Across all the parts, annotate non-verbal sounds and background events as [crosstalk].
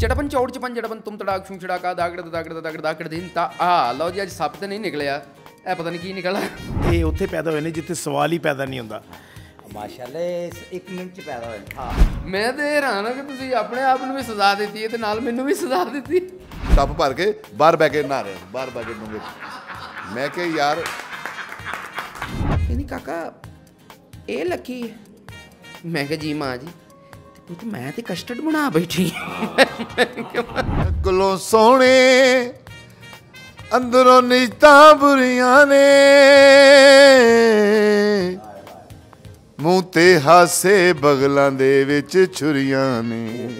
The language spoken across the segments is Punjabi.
ਚੜਪਨ ਚੌੜ ਚਪਨ ਜੜਪਨ ਤੁਮ ਤੜਾਕ ਛੂੰ ਛੜਾਕਾ ਦਾਗੜ ਦਾਗੜ ਦਾਗੜ ਦਾਗੜ ਦਿਨ ਤਾਂ ਆ ਲਓ ਜੀ ਅੱਜ ਸੱਪ ਤੇ ਨਹੀਂ ਨਿਕਲਿਆ। ਇਹ ਪਤਾ ਨਹੀਂ ਕੀ ਨਿਕਲਾ ਇਹ ਉੱਥੇ ਪੈਦਾ ਹੋਏ ਨੇ ਜਿੱਥੇ ਸਵਾਲ ਹੀ ਪੈਦਾ ਨਹੀਂ ਹੁੰਦਾ। ਮਾਸ਼ਾਅੱਲਾ ਇਸ ਇੱਕ ਮਿੰਟ ਚ ਪੈਦਾ ਹੋਏ ਹਾਂ। ਮੈਂ ਤੇ ਹੈਰਾਨ ਹਾਂ ਕਿ ਤੁਸੀਂ ਆਪਣੇ ਆਪ ਨੂੰ ਵੀ ਸਜ਼ਾ ਦਿੱਤੀ ਹੈ ਤੇ ਨਾਲ ਮੈਨੂੰ ਵੀ ਸਜ਼ਾ ਦਿੱਤੀ। ਟੱਪ ਭਰ ਕੇ ਬਾਹਰ ਬੈ ਕੇ ਨਹਾ ਰਿਹਾ ਬਾਹਰ ਬੈ ਕੇ 'ਚ। ਮੈਂ ਕਿਹਾ ਯਾਰ ਕਹਿੰਦੀ ਕਾਕਾ ਇਹ ਲੱਕੀ ਮੈਂ ਕਿਹਾ ਜੀ ਮਾਂ ਜੀ। ਤੇ ਪੁੱਤ ਮੈਂ ਤੇ ਕਸਟਰਡ ਬਣਾ ਬੈਠੀ ਕੁਲੋਂ ਸੋਹਣੇ, ਅੰਦਰੋਂ ਨਿਜਤਾਂ ਬੁਰੀਆਂ ਨੇ। ਮੂੰਹ ਤੇ ਹਾਸੇ ਬਗਲਾਂ ਦੇ ਵਿੱਚ ਛੁਰੀਆਂ ਨੇ।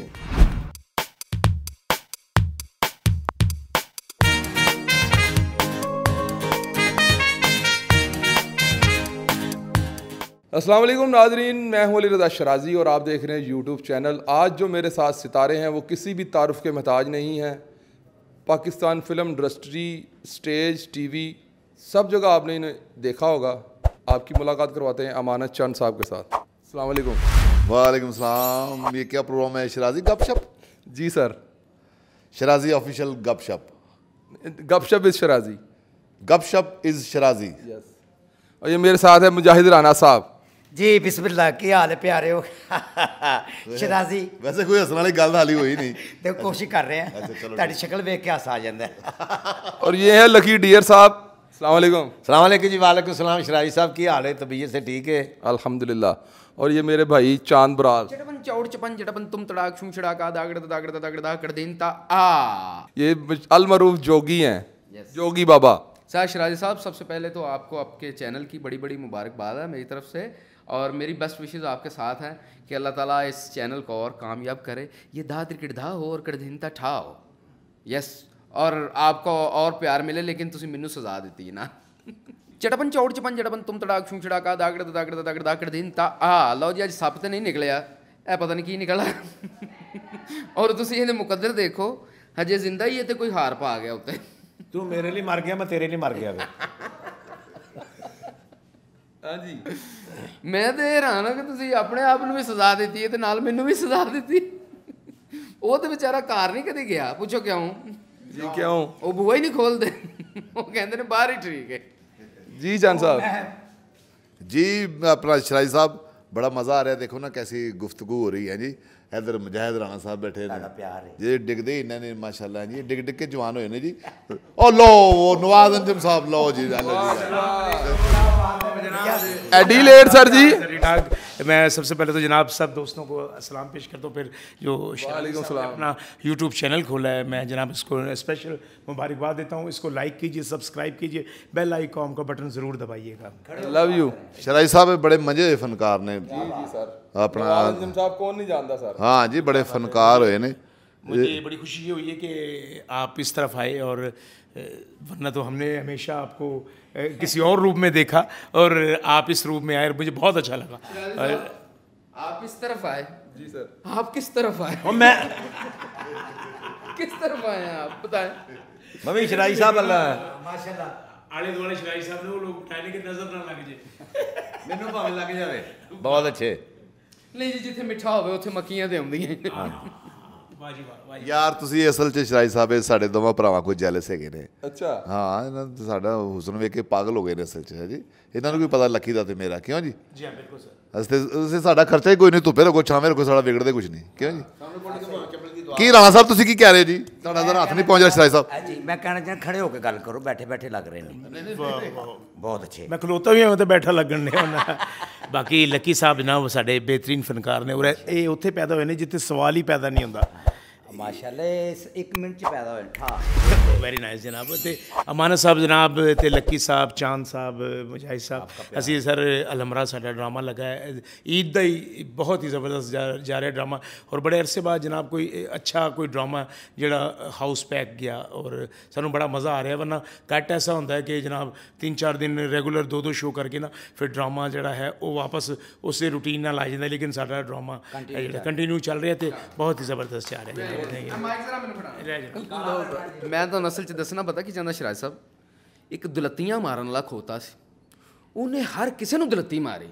वालेकुम नाजरीन मैं हूँ अली रज़ा शराजी और आप देख रहे हैं यूट्यूब चैनल। आज जो मेरे साथ सितारे हैं वो किसी भी तारफ़ के महताज नहीं हैं। Pakistan film industry stage TV सब जगह आपने इन्हें देखा होगा। आपकी मुलाकात करवाते हैं अमानत चंद साहब के साथ। वालेकुम। वालेकुम सलाम। ये क्या प्रोग्राम है? शराजी गपशप? जी सर। शराजी ऑफिशियल गपशप। गपशप इज़ शराजी। गपशप इज़ शराजी। यस और ये मेरे साथ है मुजाहिद राना साहब। ਜੀ ਬਿਸਮਿਲ੍ਲਾ ਕੀ ਹਾਲ ਹੈ ਪਿਆਰਿਓ [laughs] ਸ਼ਰਾਜ਼ੀ ਵੈਸੇ ਕੋਈ ਹੱਸਣ ਵਾਲੀ ਗੱਲ ਤਾਂ ਹਾਲੀ ਹੋਈ ਨਹੀਂ [laughs] ਤੇ ਕੋਸ਼ਿਸ਼ ਕਰ ਰਹੇ ਆ ਅੱਛਾ, ਚਲੋ ਤੁਹਾਡੀ ਸ਼ਕਲ ਵੇਖ ਕੇ ਹਾਸ ਆ ਜਾਂਦਾ ਹੈ [laughs] और ये है लकी डियर साहब अस्सलाम वालेकुम सलाम वालेकुम जी वालेकुम सलाम शराजी साहब की हाल है तबीयत से ठीक है अल्हम्दुलिल्लाह और ये मेरे भाई चांद बराज ਚੜਪਨ ਚੌੜ ਚਪਨ ਜੜਪਨ ਤੁਮ ਤੜਾਕ ਛੂੰ ਛੜਾਕਾ ਦਾਗੜ ਦਾਗੜ ਦਾਗੜ ਦਾਗੜ ਦਿਨ ਤਾਂ ਆ ये अलमरूफ जोगी हैं जोगी बाबा शाह शराजी साहब सबसे पहले तो आपको आपके चैनल की बड़ी बड़ी मुबारकबाद है मेरी तरफ से और मेरी बेस्ट विशेज़ आपके साथ हैं कि अल्लाह ताला इस चैनल को और कामयाब करे। ये धा त्रिकिट हो और कृधिनता ठा हो। यस और आपको और प्यार मिले लेकिन तुम मैनू सजा दी ना। [laughs] चटपन चौड़ चपन चटपन तुम तड़ाक छू छड़ाका दागड़ दागड़ दागड़ दागड़ दिन ता आ लो जी अच्छ सप तो नहीं निकलिया। ए पता नहीं की निकला। [laughs] और तुम इन्हें मुकदर देखो हजे ज़िंदा ही है तो कोई हार पा गया उ तू मेरे लिए मर गया मैं तेरे लिए मर गया [laughs] ਹਾਂਜੀ। ਮੈਂ ਤੇ ਹੈਰਾਨ ਹਾਂ ਕਿ ਤੁਸੀਂ ਆਪਣੇ ਆਪ ਨੂੰ ਵੀ ਸਜ਼ਾ ਦਿੱਤੀ ਤੇ ਨਾਲ ਮੈਨੂੰ ਵੀ ਸਜ਼ਾ ਦਿੱਤੀ। ਉਹ ਤੇ ਵਿਚਾਰਾ ਘਰ ਨਹੀਂ ਕਦੇ ਗਿਆ। ਪੁੱਛੋ ਕਿਉਂ? ਜੀ ਕਿਉਂ? ਉਹ ਬੂਹਾ ਹੀ ਨਹੀਂ ਖੋਲਦੇ। ਉਹ ਕਹਿੰਦੇ ਨੇ ਬਾਹਰ ਹੀ ਠੀਕ ਹੈ। ਜੀ ਜਾਨ ਸਾਹਿਬ। ਜੀ ਆਪਣਾ ਸ਼ਰਾਈ ਸਾਹਿਬ ਬੜਾ ਮਜ਼ਾ ਆ ਰਿਹਾ। ਦੇਖੋ ਨਾ ਕੈਸੀ ਗੁਫ਼ਤਗੂ ਹੋ ਰਹੀ ਹੈ ਜੀ। ਇਧਰ ਮਜਾਹਿਦ ਰਾਣਾ ਸਾਹਿਬ ਬੈਠੇ ਨੇ। ਪਿਆਰ ਹੈ। ਜੇ ਡਿੱਗਦੇ ਇਹਨਾਂ ਨੇ ਮਾਸ਼ਾਅੱਲਾ ਜੀ। ਡਿੱਗ ਡਿੱਗ ਕੇ ਜਵਾਨ ਹੋਏ ਨੇ ਜੀ। ਉਹ ਲੋ ਨਵਾਜ਼ ਅੰਜਮ ਸਾਹਿਬ ਲੋ ਜੀ ਅੱਲਾ ਜੀ। एडीलेट सर जी मैं सबसे पहले तो जनाब सब दोस्तों को सलाम पेश करता हूँ फिर जो अपना यूट्यूब चैनल खोला है मैं जनाब इसको स्पेशल मुबारकबाद देता हूँ। इसको लाइक कीजिए सब्सक्राइब कीजिए बेल आइकॉम का बटन ज़रूर दबाइएगा। लव यू शराई साहब बड़े मज़े हुए फनकार ने। जी जी सर। अपना साहब कौन नहीं जानता सर? हाँ जी बड़े फनकार हुए ने। मुझे बड़ी खुशी ये हुई है कि आप इस तरफ़ आए और वरना तो हमने हमेशा आपको किसी और रूप में देखा और आप इस रूप में आए और मुझे बहुत अच्छा लगा और आप इस तरफ आए जी सर आप किस तरफ आए और मैं किस तरफ आए हैं आप बताएं मम्मी शराजी साहब अल्लाह ਮਾਸ਼ਾਅੱਲਾ आले दुआले शराई साहब ने वो लोग उठाने की नजर ना लग जाए मैनू भावे लग जावे बहुत अच्छे ਨਹੀਂ ਜੀ ਜਿੱਥੇ ਮਿੱਠਾ ਹੋਵੇ ਉੱਥੇ ਮੱਕੀਆਂ ਤੇ ਆਉਂਦੀਆਂ ਜੀ ਵਾਹ ਯਾਰ ਤੁਸੀਂ ਅਸਲ ਚ ਸ਼ਰਾਈ ਸਾਹਿਬ ਸਾਡੇ ਦੋਵਾਂ ਭਰਾਵਾਂ ਕੋਈ ਜੈਲਸ ਹੈਗੇ ਨੇ। ਅੱਛਾ। ਹਾਂ ਇਹਨਾਂ ਦਾ ਸਾਡਾ ਹੁਸਨ ਵੇਖ ਕੇ ਪਾਗਲ ਹੋ ਗਏ ਨੇ ਅਸਲ ਚ ਹੈ ਜੀ। ਇਹਨਾਂ ਨੂੰ ਕੋਈ ਪਤਾ ਲੱਕੀ ਦਾ ਤੇ ਮੇਰਾ ਕਿਉਂ ਜੀ? ਜੀ ਬਿਲਕੁਲ ਸਰ। ਅਸਤੇ ਸਾਡਾ ਖਰਚਾ ਹੀ ਕੋਈ ਨਹੀਂ ਧੁੱਪੇ ਰਗੋ ਛਾਵੇਂ ਰਗੋ ਸਾਡਾ ਵਿਗੜਦੇ ਕੁਝ ਨਹੀਂ ਕਿਉਂ ਜੀ? ਕੀ ਰਾਣਾ ਸਾਹਿਬ ਤੁਸੀਂ ਕੀ ਕਹਿ ਰਹੇ ਜੀ? ਤੁਹਾਡਾ ਜ਼ਰਾ ਹੱਥ ਨਹੀਂ ਪਹੁੰਚ ਰਿਹਾ ਸਾਹਿਬ। ਹਾਂ ਜੀ ਮੈਂ ਕਹਿਣਾ ਚਾਹਾਂ ਖੜੇ ਹੋ ਕੇ ਗੱਲ ਕਰੋ ਬੈਠੇ ਬੈਠੇ ਲੱਗ ਰਹੇ ਨੇ। ਬਹੁਤ ਅੱਛੇ। ਮੈਂ ਖਲੋਤਾ ਵੀ ਹਾਂ ਤੇ ਬੈਠਾ ਲੱਗਣ ਨੇ ਉਹਨਾਂ ਬਾਕੀ ਲੱਕੀ ਸਾਹਿਬ ਜਨਾਬ ਸਾਡੇ ਬਿਹਤਰੀਨ ਫਨਕਾਰ ਨੇ ਔਰ ਇਹ ਉੱਥੇ ਪੈਦਾ ਹੋਏ ਨੇ ਜਿੱਥੇ ਸਵਾਲ ਹੀ ਪੈਦਾ ਨਹੀਂ ਹੁੰਦਾ। ਮਾਸ਼ਾਅੱਲਾ ਇਸ ਇੱਕ ਮਿੰਟ ਚ ਪੈਦਾ ਹੋਏ ਠਾ ਵੈਰੀ ਨਾਈਸ ਜਨਾਬ ਤੇ ਅਮਾਨਤ ਸਾਹਿਬ ਜਨਾਬ ਤੇ ਲੱਕੀ ਸਾਹਿਬ ਚਾਂਦ ਸਾਹਿਬ ਮੁਜਾਹਿਦ ਸਾਹਿਬ ਅਸੀਂ ਸਰ ਅਲਮਰਾ ਸਾਡਾ ਡਰਾਮਾ ਲੱਗਾ ਹੈ ਈਦ ਦਾ ਹੀ ਬਹੁਤ ਹੀ ਜ਼ਬਰਦਸਤ ਜਾ- ਜਾ ਰਿਹਾ ਡਰਾਮਾ ਔਰ ਬੜੇ ਅਰਸੇ ਬਾਅਦ ਜਨਾਬ ਕੋਈ ਇਹ ਅੱਛਾ ਕੋਈ ਡਰਾਮਾ ਜਿਹੜਾ ਹਾਊਸ ਪੈਕ ਗਿਆ ਔਰ ਸਾਨੂੰ ਬੜਾ ਮਜ਼ਾ ਆ ਰਿਹਾ ਵਰਨਾ ਕੱਟ ਐਸਾ ਹੁੰਦਾ ਹੈ ਕਿ ਜਨਾਬ ਤਿੰਨ ਚਾਰ ਦਿਨ ਰੈਗੂਲਰ ਦੋ ਦੋ ਸ਼ੋਅ ਕਰਕੇ ਨਾ ਫਿਰ ਡਰਾਮਾ ਜਿਹੜਾ ਹੈ ਉਹ ਵਾਪਸ ਉਸੇ ਰੂਟੀਨ ਨਾਲ ਆ ਜਾਂਦਾ ਲੇਕਿਨ ਸਾਡਾ ਡਰਾਮਾ ਜਿਹੜਾ ਕੰਟੀਨਿਊ ਚੱਲ ਰਿਹਾ ਤੇ ਬਹੁਤ ਹੀ ਜ਼ਬਰਦਸਤ ਚੱਲ ਰਿਹਾ ਹੈ ਮਾਈਕ ਜ਼ਰਾ ਮੈਨੂੰ ਫੜਾ। ਰਹਿ ਜਾਣਾ ਮੈਂ ਤੁਹਾਨੂੰ ਅਸਲ 'ਚ ਦੱਸਣਾ ਪਤਾ ਕੀ ਚਾਹੁੰਦਾ ਸ਼ਰਾਜ ਸਾਹਿਬ? ਇੱਕ ਦੁਲੱਤੀਆਂ ਮਾਰਨ ਵਾਲਾ ਖੋਤਾ ਸੀ। ਉਹਨੇ ਹਰ ਕਿਸੇ ਨੂੰ ਦੁਲੱਤੀ ਮਾਰੀ।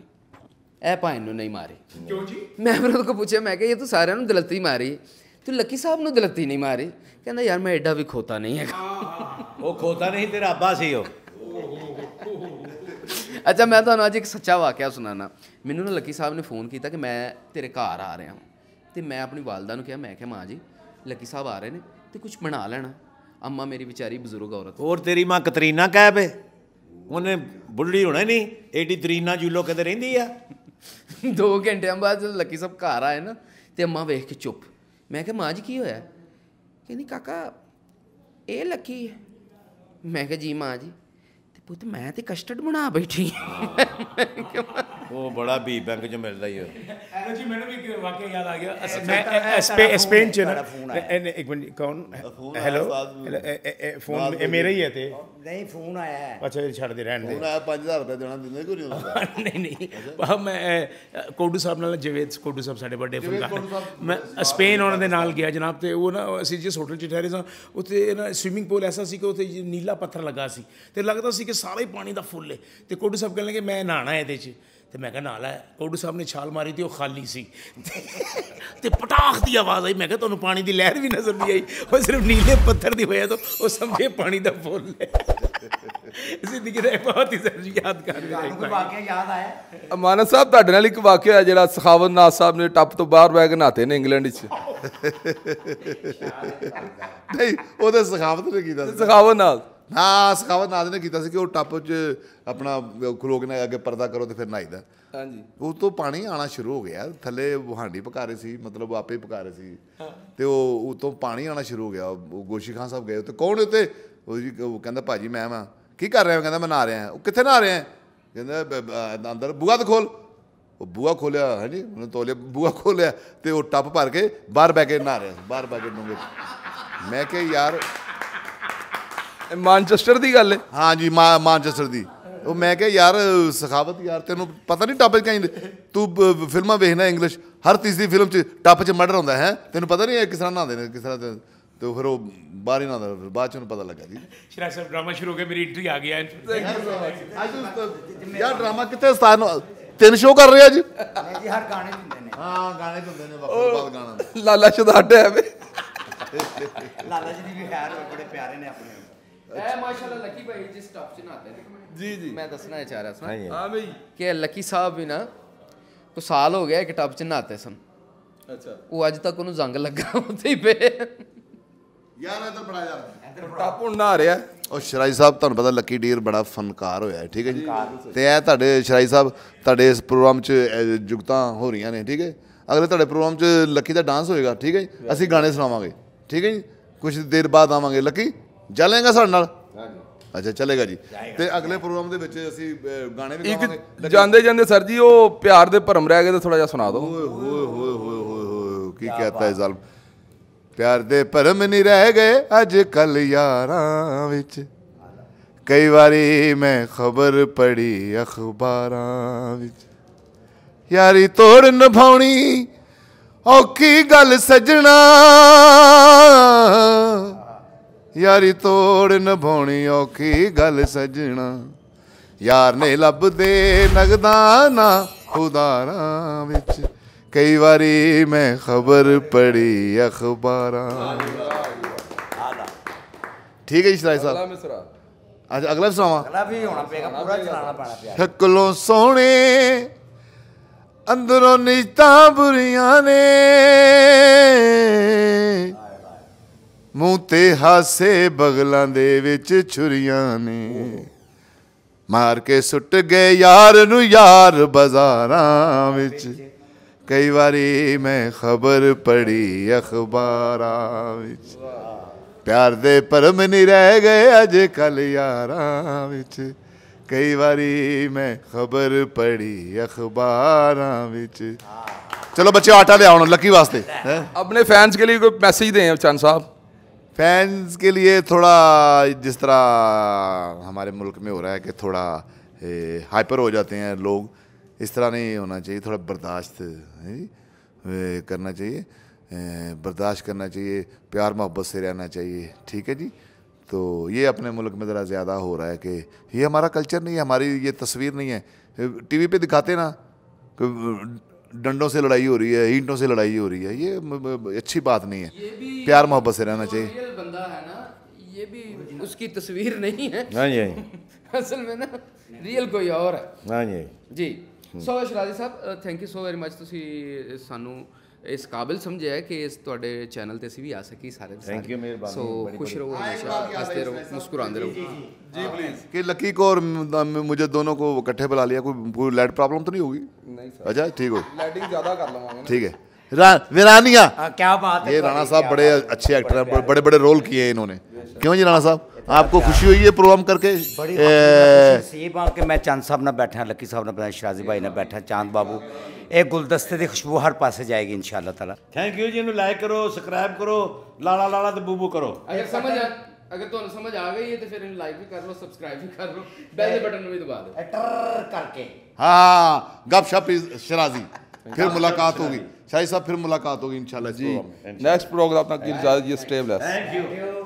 ਇਹ ਭਾਈ ਨੂੰ ਨਹੀਂ ਮਾਰੀ। ਕਿਉਂ ਜੀ? ਮੈਂ ਫਿਰ ਉਹਦੇ ਕੋਲ ਪੁੱਛਿਆ ਮੈਂ ਕਿਹਾ ਇਹ ਤੂੰ ਸਾਰਿਆਂ ਨੂੰ ਦੁਲੱਤੀ ਮਾਰੀ? ਤੂੰ ਲੱਕੀ ਸਾਹਿਬ ਨੂੰ ਦਲੱਤੀ ਨਹੀਂ ਮਾਰੀ? ਕਹਿੰਦਾ ਯਾਰ ਮੈਂ ਐਡਾ ਵੀ ਖੋਤਾ ਨਹੀਂ ਹੈਗਾ। ਉਹ ਖੋਤਾ ਨਹੀਂ ਤੇਰਾ ਅੱਬਾ ਸੀ ਉਹ। ਅੱਛਾ ਮੈਂ ਤੁਹਾਨੂੰ ਅੱਜ ਇੱਕ ਸੱਚਾ ਵਾਕਿਆ ਸੁਣਾਣਾ ਮੈਨੂੰ ਨਾ ਲੱਕੀ ਸਾਹਿਬ ਨੇ ਫੋਨ ਕੀਤਾ ਕਿ ਮੈਂ ਤੇਰੇ ਘਰ ਆ ਰਿਹਾ ਹਾਂ। ਤੇ ਮੈਂ ਆਪਣੀ ਵਾਲਦਾ ਨੂੰ ਕਿਹਾ ਮੈਂ ਕਿਹਾ ਮਾਂ ਜੀ ਲੱਕੀ ਸਾਹਿਬ ਆ ਰਹੇ ਨੇ ਤੇ ਕੁਝ ਬਣਾ ਲੈਣਾ। ਅੰਮਾ ਮੇਰੀ ਵਿਚਾਰੀ ਬਜ਼ੁਰਗ ਔਰਤ। ਹੋਰ ਤੇਰੀ ਮਾਂ ਕਤਰੀਨਾ ਕਹਿ ਪੇ ਉਹਨੇ ਬੁੱਢੀ ਹੋਣਾ ਨਹੀਂ ਏਡੀ ਤਰੀਨਾ ਜੂਲੋ ਕਿਤੇ ਰਹਿੰਦੀ ਆ। [laughs] ਦੋ ਘੰਟਿਆਂ ਬਾਅਦ ਜਦੋਂ ਲੱਕੀ ਸਾਹਿਬ ਘਰ ਆਏ ਨਾ ਤੇ ਅੰਮਾ ਵੇਖ ਕੇ ਚੁੱਪ। ਮੈਂ ਕਿਹਾ ਮਾਂ ਜੀ ਕੀ ਹੋਇਆ? ਕਹਿੰਦੀ ਕਾਕਾ ਇਹ ਲੱਕੀ ਹੈ ਮੈਂ ਕਿਹਾ ਜੀ ਮਾਂ ਜੀ ਤੇ ਪੁੱਤ ਮੈਂ ਤੇ ਕਸਟਰਡ ਬਣਾ ਬੈਠੀ [laughs] ਉਹ ਬੜਾ ਬੀ ਬੈਂਕ 'ਚ ਮਿਲਦਾ ਹੀ ਉਹ। ਜੀ ਮੈਨੂੰ ਵੀ ਇੱਕ ਵਾਕਿਆ ਯਾਦ ਆ ਗਿਆ। ਅਸੀਂ ਮੈਂ ਸਪੇਨ ਚ ਨਾ ਇੱਕ ਮਿੰਟ ਕੌਣ? ਹੈਲੋ? ਫੋਨ ਇਹ ਮੇਰਾ ਹੀ ਹੈ ਤੇ। ਨਹੀਂ ਫੋਨ ਆਇਆ ਹੈ। ਅੱਛਾ ਇਹ ਛੱਡ ਦੇ ਰਹਿਣ ਦੇ। ਮੈਂ 5000 ਰੁਪਏ ਦੇਣਾ ਦਿੰਦੇ ਕੋਈ ਨਹੀਂ ਨਹੀਂ ਨਹੀਂ। ਮੈਂ ਕੋਡੂ ਸਾਹਿਬ ਨਾਲ ਜਵੇਦ ਕੋਡੂ ਸਾਹਿਬ ਸਾਡੇ ਵੱਡੇ ਫਨਕਾਰ ਮੈਂ ਸਪੇਨ ਉਹਨਾਂ ਦੇ ਨਾਲ ਗਿਆ ਜਨਾਬ ਤੇ ਉਹ ਨਾ ਅਸੀਂ ਜਿਸ ਹੋਟਲ 'ਚ ਠਹਿਰੇ ਸਾਂ ਉੱਥੇ ਨਾ ਸਵਿਮਿੰਗ ਪੂਲ ਐਸਾ ਸੀ ਕਿ ਉੱਥੇ ਨੀਲਾ ਪੱਥਰ ਲੱਗਾ ਸੀ। ਤੇ ਲੱਗਦਾ ਸੀ ਕਿ ਸਾਰਾ ਹੀ ਪਾਣੀ ਦਾ ਫੁੱਲ ਹੈ ਤੇ ਕੋਡੂ ਸਾਹਿਬ ਕਹਿਣ ਲੱਗੇ ਮੈਂ ਨਹਾਣਾ ਇਹਦੇ 'ਚ। ਤੇ ਮੈਂ ਕਿਹਾ ਨਹਾ ਲੈ ਕੋਡੂ ਸਾਹਿਬ ਨੇ ਛਾਲ ਮਾਰੀ ਤੇ ਉਹ ਖਾਲੀ ਸੀ। ਤੇ ਪਟਾਖ ਦੀ ਆਵਾਜ਼ ਆਈ। ਮੈਂ ਕਿਹਾ ਤੁਹਾਨੂੰ ਪਾਣੀ ਦੀ ਲਹਿਰ ਵੀ ਨਜ਼ਰ ਨਹੀਂ ਆਈ। ਉਹ ਸਿਰਫ ਨੀਲੇ ਪੱਥਰ ਦੀ ਵਜ੍ਹਾ ਤੋਂ ਉਹ ਸਮਝੇ ਪਾਣੀ ਦਾ ਫੁੱਲ ਹੈ। ਜ਼ਿੰਦਗੀ ਦਾ ਬਹੁਤ ਹੀ ਜ਼ਰੂਰੀ ਯਾਦਗਾਰ ਕੋਈ ਵਾਕਿਆ ਯਾਦ ਆਇਆ? ਮਾਨਸ ਸਾਹਿਬ ਤੁਹਾਡੇ ਨਾਲ ਇੱਕ ਵਾਕਿਆ ਹੈ ਜਿਹੜਾ ਸਖਾਵਤ ਨਾਥ ਸਾਹਿਬ ਨੇ ਟੱਪ ਤੋਂ ਬਾਹਰ ਬਹਿ ਕੇ ਨਹਾਤੇ ਨੇ ਇੰਗਲੈਂਡ ਵਿੱਚ। ਨਹੀਂ ਉਹਦੇ ਸਖਾਵਤ ਨੇ ਕੀਤਾ ਸਖਾਵਤ ਨਾਥ ਹਾਂ ਸਖਾਵਤ ਨਾਦ ਨੇ ਕੀਤਾ ਸੀ ਕਿ ਉਹ ਟੱਪ 'ਚ ਆਪਣਾ ਖਲੋ ਕੇ ਨਾ ਅੱਗੇ ਪਰਦਾ ਕਰੋ ਤੇ ਫਿਰ ਨਹਾਈਦਾ ਹਾਂਜੀ। ਉਹ ਤੋਂ ਪਾਣੀ ਆਣਾ ਸ਼ੁਰੂ ਹੋ ਗਿਆ। ਥੱਲੇ ਹਾਂਡੀ ਪਕਾ ਰਹੇ ਸੀ ਮਤਲਬ ਆਪੇ ਪਕਾ ਰਹੇ ਸੀ। ਤੇ ਉਹ ਉਤੋਂ ਪਾਣੀ ਆਣਾ ਸ਼ੁਰੂ ਹੋ ਗਿਆ। ਉਹ ਗੋਸ਼ੀ ਖਾਨ ਸਾਹਿਬ ਗਏ ਉੱਤੇ ਕੌਣ ਉੱਤੇ ਉਹ ਜੀ ਉਹ ਕਹਿੰਦਾ ਭਾਜੀ ਮੈਂ ਵਾਂ। ਕੀ ਕਰ ਰਿਹਾ? ਕਹਿੰਦਾ ਮੈਂ ਨਹਾ ਰਿਹਾ। ਉਹ ਕਿੱਥੇ ਨਹਾ ਰਿਹਾ? ਕਹਿੰਦਾ ਅੰਦਰ। ਬੂਆ ਤੇ ਖੋਲ ਉਹ ਬੂਆ ਖੋਲਿਆ ਹੈ ਜੀ ਉਹਨੇ ਤੋਲੇ ਬੂਆ ਖੋਲਿਆ ਤੇ ਉਹ ਟੱਪ ਭਰ ਕੇ ਬਾਹਰ ਬੈ ਕੇ ਨਹਾ ਰਿਹਾ। ਬਾਹਰ ਬੈ ਕੇ 'ਚ। ਮੈਂ ਕਿਹਾ ਯਾਰ ਮਾਨਚੈਸਟਰ ਦੀ ਗੱਲ ਹੈ ਹਾਂ ਜੀ ਮਾਂ ਮਾਨਚੈਸਟਰ ਦੀ। ਉਹ ਮੈਂ ਕਿਹਾ ਯਾਰ ਸਖਾਵਤ ਯਾਰ ਤੈਨੂੰ ਪਤਾ ਨਹੀਂ ਟੱਪ 'ਚ ਕਹਿੰਦੇ ਤੂੰ ਫਿਲਮਾਂ ਵੇਖਣਾ ਇੰਗਲਿਸ਼ ਹਰ ਤੀਸਰੀ ਫਿਲਮ 'ਚ ਟੱਪ 'ਚ ਮਰਡਰ ਹੁੰਦਾ ਹੈ? ਤੈਨੂੰ ਪਤਾ ਨਹੀਂ ਇਹ ਕਿਸ ਤਰ੍ਹਾਂ ਨਹਾਉਂਦੇ ਨੇ ਕਿਸ ਤਰ੍ਹਾਂ ਤੇ ਫਿਰ ਉਹ ਬਾਹਰ ਹੀ ਨਹਾਉਂਦਾ ਫਿਰ ਬਾਅਦ 'ਚ ਉਹਨੂੰ ਪਤਾ ਲੱਗਾ ਜੀ। ਸ਼ਰਾਜ ਸਾਹਿਬ ਡਰਾਮਾ ਸ਼ੁਰੂ ਹੋ ਗਿਆ ਮੇਰੀ ਐਂਟਰੀ ਆ ਗਈ ਹੈ ਯਾਰ ਡਰਾਮਾ ਕਿੱਥੇ ਉਸਤਾਦ ਨੂੰ ਤਿੰਨ ਸ਼ੋਅ ਕਰ ਰਹੇ ਅੱਜ? ਨਹੀਂ ਜੀ ਹਰ ਗਾਣੇ ਹੁੰਦੇ ਨੇ। ਹਾਂ ਗਾਣੇ ਹੁੰਦੇ ਨੇ ਵਕਤ ਬਾਅਦ ਗਾਣਾ ਲਾਲਾ ਸ਼ਦਾਡ ਹੈ ਵੇ ਲਾਲਾ ਜੀ ਦੀ ਵੀ ਖੈਰ ਬੜੇ ਪਿਆਰੇ ਨੇ ਆਪਣੇ। ਇਹ ਮਾਸ਼ਾਅੱਲਾ ਲੱਕੀ ਭਾਈ ਜਿਸ ਟੱਪ ਚ ਨਹਾਤੇ ਨੇ ਜੀ ਜੀ ਮੈਂ ਦੱਸਣਾ ਇਹ ਚਾਹ ਰਿਹਾ ਸੀ ਹਾਂ ਬਈ ਕਿ ਲੱਕੀ ਸਾਹਿਬ ਵੀ ਨਾ ਕੋ ਸਾਲ ਹੋ ਗਿਆ ਇੱਕ ਟੱਪ ਚ ਨਹਾਤੇ ਸਨ ਅੱਛਾ ਉਹ ਅੱਜ ਤੱਕ ਉਹਨੂੰ ਜ਼ੰਗ ਲੱਗਾ ਉੱਥੇ ਹੀ ਪਏ ਯਾਰ ਇੱਧਰ ਬੜਾ ਯਾਰ ਟੱਪ ਹੁਣ ਨਹਾ ਰਿਹਾ ਉਹ ਸ਼ਰਾਈ ਸਾਹਿਬ ਤੁਹਾਨੂੰ ਪਤਾ ਲੱਕੀ ਡੀਰ ਬੜਾ ਫਨਕਾਰ ਹੋਇਆ ਹੈ ਠੀਕ ਹੈ ਜੀ ਤੇ ਇਹ ਤੁਹਾਡੇ ਸ਼ਰਾਈ ਸਾਹਿਬ ਤੁਹਾਡੇ ਇਸ ਪ੍ਰੋਗਰਾਮ 'ਚ ਇਹ ਜੁਗਤਾਂ ਹੋ ਰਹੀਆਂ ਨੇ ਠੀਕ ਹੈ ਅਗਲੇ ਤੁਹਾਡੇ ਪ੍ਰੋਗਰਾਮ 'ਚ ਲੱਕੀ ਦਾ ਡਾਂਸ ਹੋਏਗਾ ਠੀਕ ਹੈ ਜੀ ਅਸੀਂ ਗਾਣੇ ਸੁਣਾਵਾਂਗੇ ਠੀਕ ਹੈ ਜੀ ਕੁਝ ਦੇਰ ਬਾਅਦ ਆਵਾਂਗੇ ਲੱਕੀ ਚੱਲੇਗਾ ਸਾਡੇ ਨਾਲ? ਅੱਛਾ ਚੱਲੇਗਾ ਜੀ। ਤੇ ਅਗਲੇ ਪ੍ਰੋਗਰਾਮ ਦੇ ਵਿੱਚ ਅਸੀਂ ਗਾਣੇ ਵੀ ਗਾਵਾਂਗੇ। ਜਾਂਦੇ ਜਾਂਦੇ ਸਰ ਜੀ ਉਹ ਪਿਆਰ ਦੇ ਭਰਮ ਰਹਿ ਗਏ ਤੇ ਥੋੜਾ ਜਿਹਾ ਸੁਣਾ ਦਿਓ। ਓਏ ਹੋਏ ਹੋਏ ਹੋਏ ਹੋਏ ਹੋਏ ਕੀ ਕਹਤਾ ਹੈ ਜ਼ਾਲਮ? ਪਿਆਰ ਦੇ ਭਰਮ ਨਹੀਂ ਰਹਿ ਗਏ ਅੱਜ ਕੱਲ ਯਾਰਾਂ ਵਿੱਚ। ਕਈ ਵਾਰੀ ਮੈਂ ਖਬਰ ਪੜੀ ਅਖਬਾਰਾਂ ਵਿੱਚ। ਯਾਰੀ ਤੋੜ ਨਿਭਾਉਣੀ ਔਖੀ ਗੱਲ ਸਜਣਾ। ਯਾਰੀ ਤੋੜ ਨਿਭਾਉਣੀ ਔਖੀ ਗੱਲ ਸਜਣਾ। ਯਾਰ ਨੇ ਲੱਭਦੇ ਨਗਦਾਂ ਨਾ ਉਦਾਰਾਂ ਵਿੱਚ। ਕਈ ਵਾਰੀ ਮੈਂ ਖਬਰ ਪੜੀ ਅਖਬਾਰਾਂ। ਠੀਕ ਹੈ ਜੀ ਸ਼ਰਾਈ ਸਾਹਿਬ। ਅੱਜ ਅਗਲਾ ਵੀ ਸੁਣਾਵਾਂ? ਅਗਲਾ ਵੀ ਹੋਣਾ ਪਏਗਾ ਪੂਰਾ ਚਲਾਉਣਾ ਪੈਣਾ ਪਿਆ। ਸ਼ਕਲੋਂ ਸੋਹਣੇ ਅੰਦਰੋਂ ਨਿਜਤਾਂ ਬੁਰੀਆਂ ਨੇ। ਮੂੰਹ ਤੇ ਹਾਸੇ ਬਗਲਾਂ ਦੇ ਵਿੱਚ ਛੁਰੀਆਂ ਨੇ। ਮਾਰ ਕੇ ਸੁੱਟ ਗਏ ਯਾਰ ਨੂੰ ਯਾਰ ਬਾਜ਼ਾਰਾਂ ਵਿੱਚ। ਕਈ ਵਾਰੀ ਮੈਂ ਖਬਰ ਪੜੀ ਅਖਬਾਰਾਂ ਵਿੱਚ। ਪਿਆਰ ਦੇ ਪਰਮ ਨਹੀਂ ਰਹਿ ਗਏ ਅੱਜ ਕੱਲ ਯਾਰਾਂ ਵਿੱਚ। ਕਈ ਵਾਰੀ ਮੈਂ ਖਬਰ ਪੜੀ ਅਖਬਾਰਾਂ ਵਿੱਚ। ਚਲੋ ਬੱਚੇ ਆਟਾ ਲਿਆਉਣ ਲੱਕੀ ਵਾਸਤੇ ਆਪਣੇ ਫੈਨਸ ਕੇ ਲਈ ਕੋਈ ਮੈਸੇਜ ਦੇ ਚੰਨ ਸਾਹਿਬ? फैंस के लिए थोड़ा जिस तरह हमारे मुल्क में हो रहा है कि थोड़ा हाइपर हो जाते हैं लोग, इस तरह नहीं होना चाहिए, थोड़ा बर्दाश्त करना चाहिए बर्दाश्त करना चाहिए, प्यार मोहब्बत से रहना चाहिए, ठीक है जी? तो ये अपने मुल्क में ज़रा ज़्यादा हो रहा है कि ये हमारा कल्चर नहीं है, हमारी ये तस्वीर नहीं है। टीवी पे दिखाते ना डंडों से लड़ाई हो रही है ईंटों से लड़ाई हो रही है ये म- म- अच्छी बात नहीं है प्यार मोहब्बत से रहना चाहिए रियल बंदा है ना ये भी उसकी तस्वीर नहीं है हाँ जी हाँ जी [laughs] असल में ना ਰੀਅਲ ਕੋਈ ਹੋਰ ਹੈ हाँ जी ਜੀ ਸੋ ਸ਼ਰਾਜੀ ਸਾਹਿਬ thank you so very much ਤੁਸੀਂ ਸਾਨੂੰ ਇਸ ਕਾਬਿਲ ਸਮਝਿਆ ਕਿ ਇਸ ਤੁਹਾਡੇ ਚੈਨਲ ਤੇ ਅਸੀਂ ਵੀ ਆ ਸਕੀ ਸਾਰੇ ਦੇ Thank ਸਾਰੇ। you, ਮਿਹਰਬਾਨੀ, ਸੋ ਖੁਸ਼ ਰਹੋ ਹਮੇਸ਼ਾ ਹੱਸਦੇ ਰਹੋ ਮੁਸਕਰਾਉਂਦੇ ਰਹੋ कि लकी को और म- मुझे दोनों को इकट्ठे बुला लिया कोई कोई लाइट प्रॉब्लम तो नहीं होगी नहीं सर अच्छा ठीक हो लाइटिंग ज़्यादा कर लवांगे ना ठीक है रा, वीरानिया हाँ, क्या बात है ये राणा साहब बड़े अच्छे एक्टर हैं बड़े बड़े रोल किए हैं इन्होंने क्यों जी राणा साहब आपको खुशी हुई है प्रोग्राम करके बड़ी ए, नसीब आ कि मैं चंद साहब ਨਾਲ ਬੈਠਾ ਲੱਕੀ ਸਾਹਿਬ ਨਾਲ ਬੈਠਾ ਸ਼ਰਾਜ਼ੀ ਭਾਈ ਨਾਲ ਬੈਠਾ ਚਾਂਦ ਬਾਬੂ ਇਹ ਗੁਲਦਸਤੇ ਦੀ ਖੁਸ਼ਬੂ ਹਰ ਪਾਸੇ ਜਾਏਗੀ ਇਨਸ਼ਾਅੱਲਾ ਤਾਲਾ ਥੈਂਕ ਯੂ ਜੀ ਇਹਨੂੰ ਲਾਈਕ ਕਰੋ ਸਬਸਕ੍ਰਾਈਬ ਕਰੋ ਲਾਲਾ ਲਾਲਾ ਤੇ ਬੂਬੂ ਕਰੋ ਅਗਰ ਸਮਝ ਆ ਅਗਰ ਤੁਹਾਨੂੰ ਸਮਝ ਆ ਗਈ ਹੈ ਤੇ ਫਿਰ ਇਹਨੂੰ ਲਾਈਕ ਵੀ ਕਰ ਲਓ ਸਬਸਕ੍ਰਾਈਬ ਵੀ ਕਰ ਲਓ ਬੈਲ ਦੇ ਬਟਨ ਨੂੰ ਵੀ ਦਬਾ ਦਿਓ ਟਰ ਕਰਕੇ हाँ गपशप इज शराजी फिर मुलाकात होगी शाही साहब फिर मुलाकात होगी इंशाल्लाह जी नेक्स्ट प्रोग्राम तक की इजाज़त ये स्टे ब्लेस ਥੈਂਕ ਯੂ